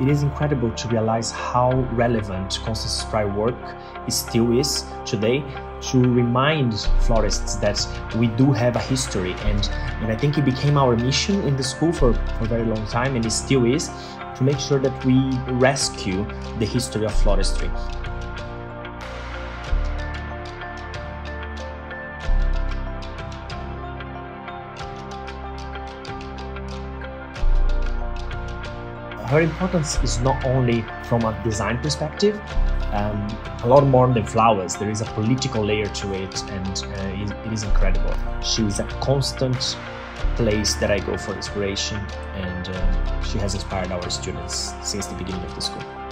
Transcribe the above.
It is incredible to realize how relevant Constance Spry work still is today to remind florists that we do have a history and, and I think it became our mission in the school for, for a very long time and it still is to make sure that we rescue the history of floristry. Her importance is not only from a design perspective, um, a lot more than flowers. There is a political layer to it, and uh, it is incredible. She is a constant place that I go for inspiration, and uh, she has inspired our students since the beginning of the school.